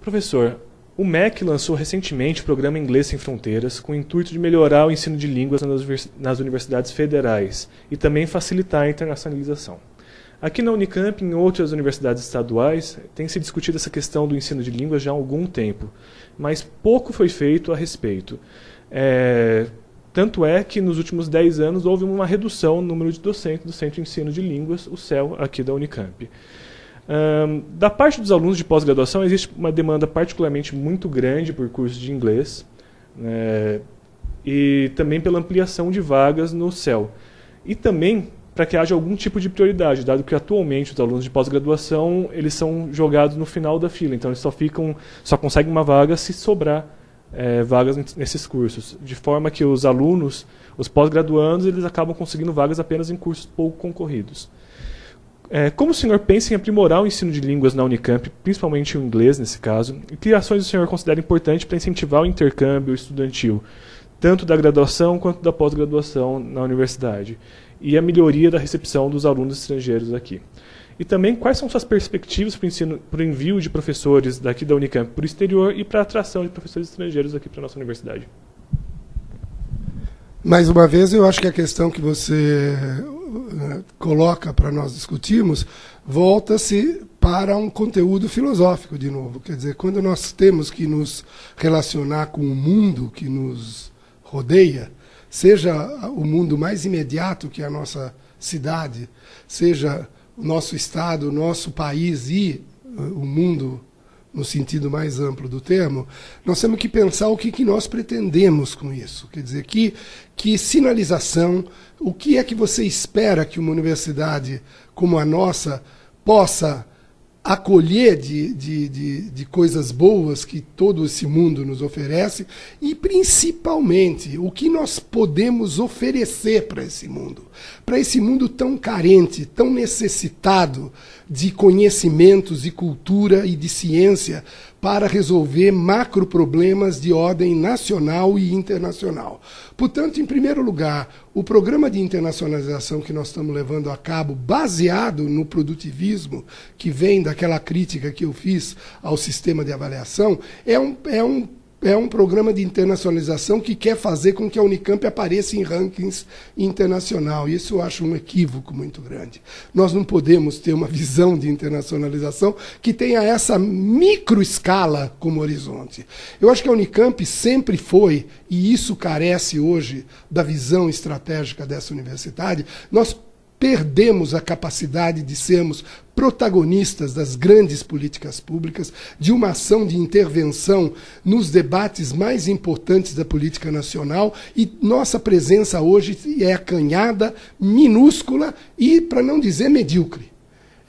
Professor, o MEC lançou recentemente o programa Inglês Sem Fronteiras com o intuito de melhorar o ensino de línguas nas universidades federais e também facilitar a internacionalização. Aqui na Unicamp e em outras universidades estaduais tem se discutido essa questão do ensino de línguas já há algum tempo, mas pouco foi feito a respeito. É, tanto é que nos últimos 10 anos houve uma redução no número de docentes do Centro de Ensino de Línguas, o CEL, aqui da Unicamp. Um, da parte dos alunos de pós-graduação, existe uma demanda particularmente muito grande por cursos de inglês né, e também pela ampliação de vagas no CEL. E também para que haja algum tipo de prioridade, dado que atualmente os alunos de pós-graduação eles são jogados no final da fila, então eles só ficam, só conseguem uma vaga se sobrar é, vagas nesses cursos, de forma que os alunos, os pós-graduandos, eles acabam conseguindo vagas apenas em cursos pouco concorridos. É, como o senhor pensa em aprimorar o ensino de línguas na Unicamp, principalmente o inglês nesse caso, e que ações o senhor considera importantes para incentivar o intercâmbio estudantil, tanto da graduação quanto da pós-graduação na universidade, e a melhoria da recepção dos alunos estrangeiros aqui? E também quais são suas perspectivas para o, envio de professores daqui da Unicamp para o exterior e para a atração de professores estrangeiros aqui para a nossa universidade? Mais uma vez, eu acho que a questão que você coloca para nós discutirmos volta-se para um conteúdo filosófico de novo. Quer dizer, quando nós temos que nos relacionar com o mundo que nos rodeia, seja o mundo mais imediato que é a nossa cidade, seja o nosso estado, o nosso país e eh, o mundo no sentido mais amplo do termo, nós temos que pensar o que, que nós pretendemos com isso. Quer dizer, que, que sinalização, o que é que você espera que uma universidade como a nossa possa acolher de, de, de, de, coisas boas que todo esse mundo nos oferece e, principalmente, o que nós podemos oferecer para esse mundo. Para esse mundo tão carente, tão necessitado de conhecimentos, de cultura e de ciência para resolver macro problemas de ordem nacional e internacional. Portanto, em primeiro lugar, o programa de internacionalização que nós estamos levando a cabo, baseado no produtivismo, que vem daquela crítica que eu fiz ao sistema de avaliação, é um, é um é um programa de internacionalização que quer fazer com que a Unicamp apareça em rankings internacional. E isso eu acho um equívoco muito grande. Nós não podemos ter uma visão de internacionalização que tenha essa microescala como horizonte. Eu acho que a Unicamp sempre foi, e isso carece hoje da visão estratégica dessa universidade, nós perdemos a capacidade de sermos protagonistas das grandes políticas públicas, de uma ação de intervenção nos debates mais importantes da política nacional, e nossa presença hoje é acanhada, minúscula e, para não dizer, medíocre.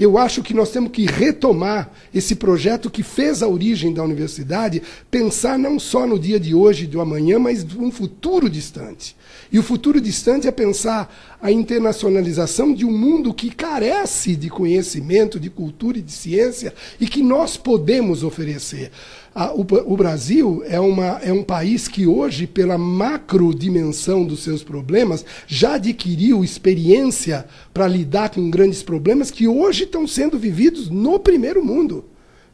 Eu acho que nós temos que retomar esse projeto que fez a origem da universidade, pensar não só no dia de hoje e do amanhã, mas num futuro distante. E o futuro distante é pensar a internacionalização de um mundo que carece de conhecimento, de cultura e de ciência e que nós podemos oferecer. o, Brasil é, uma, é um país que hoje, pela macro dimensão dos seus problemas, já adquiriu experiência para lidar com grandes problemas que hoje estão sendo vividos no primeiro mundo.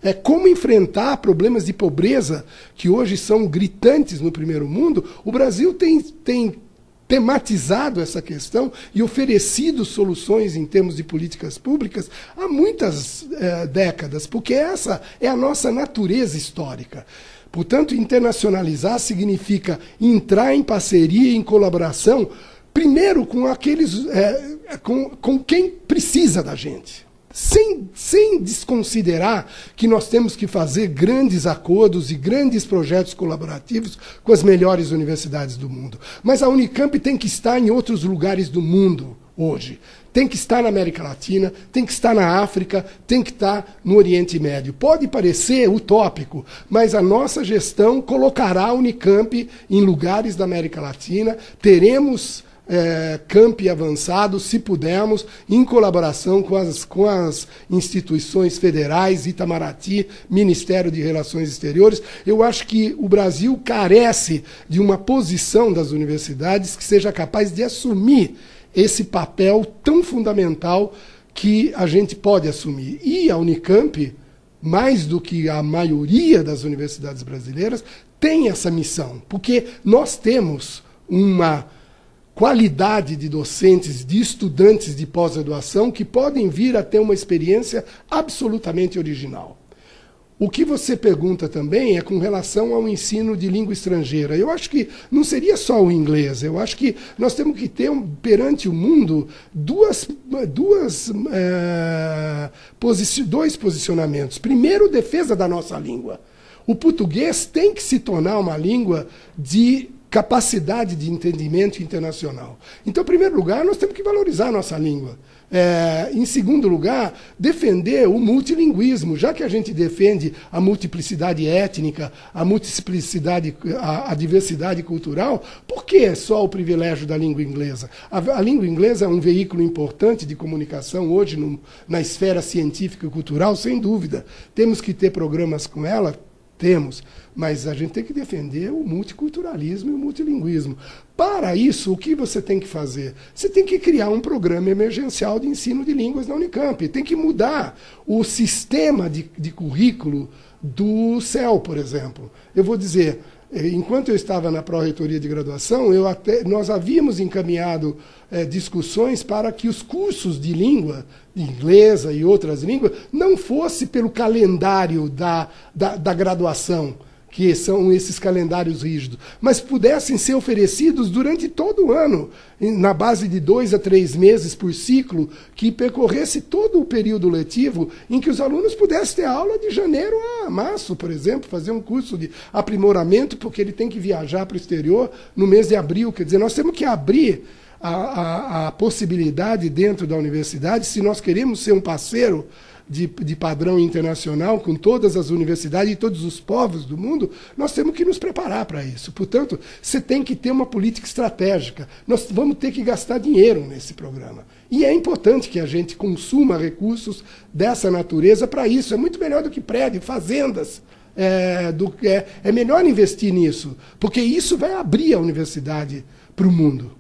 É como enfrentar problemas de pobreza que hoje são gritantes no primeiro mundo. O Brasil tem, tem tematizado essa questão e oferecido soluções em termos de políticas públicas há muitas eh, décadas, porque essa é a nossa natureza histórica. Portanto, internacionalizar significa entrar em parceria, em colaboração, primeiro com aqueles, eh, com, com quem precisa da gente sem, sem desconsiderar que nós temos que fazer grandes acordos e grandes projetos colaborativos com as melhores universidades do mundo. Mas a Unicamp tem que estar em outros lugares do mundo hoje. Tem que estar na América Latina, tem que estar na África, tem que estar no Oriente Médio. Pode parecer utópico, mas a nossa gestão colocará a Unicamp em lugares da América Latina. Teremos é, campi avançado, se pudermos, em colaboração com as, com as instituições federais, Itamaraty, Ministério de Relações Exteriores. Eu acho que o Brasil carece de uma posição das universidades que seja capaz de assumir esse papel tão fundamental que a gente pode assumir. E a Unicamp mais do que a maioria das universidades brasileiras, tem essa missão, porque nós temos uma qualidade de docentes, de estudantes de pós-graduação que podem vir a ter uma experiência absolutamente original. O que você pergunta também é com relação ao ensino de língua estrangeira. Eu acho que não seria só o inglês. Eu acho que nós temos que ter, perante o mundo, duas, duas, é, dois posicionamentos. Primeiro, defesa da nossa língua. O português tem que se tornar uma língua de capacidade de entendimento internacional. Então, em primeiro lugar, nós temos que valorizar a nossa língua. É, em segundo lugar, defender o multilinguismo, já que a gente defende a multiplicidade étnica, a multiplicidade, a, a diversidade cultural, por que só o privilégio da língua inglesa? A, a língua inglesa é um veículo importante de comunicação hoje no, na esfera científica e cultural, sem dúvida. Temos que ter programas com ela, temos, mas a gente tem que defender o multiculturalismo e o multilinguismo. Para isso, o que você tem que fazer? Você tem que criar um programa emergencial de ensino de línguas na Unicamp. Tem que mudar o sistema de, de currículo do CEL, por exemplo. Eu vou dizer, enquanto eu estava na pró-reitoria de graduação, eu até, nós havíamos encaminhado é, discussões para que os cursos de língua inglesa e outras línguas não fosse pelo calendário da, da, da graduação, que são esses calendários rígidos, mas pudessem ser oferecidos durante todo o ano, na base de dois a três meses por ciclo, que percorresse todo o período letivo, em que os alunos pudessem ter aula de janeiro a março, por exemplo, fazer um curso de aprimoramento, porque ele tem que viajar para o exterior no mês de abril. Quer dizer, nós temos que abrir a, a, a possibilidade dentro da universidade, se nós queremos ser um parceiro de, de, padrão internacional com todas as universidades e todos os povos do mundo, nós temos que nos preparar para isso. Portanto, você tem que ter uma política estratégica. Nós vamos ter que gastar dinheiro nesse programa. E é importante que a gente consuma recursos dessa natureza para isso. É muito melhor do que prédio, fazendas. É, do, é, é melhor investir nisso, porque isso vai abrir a universidade para o mundo.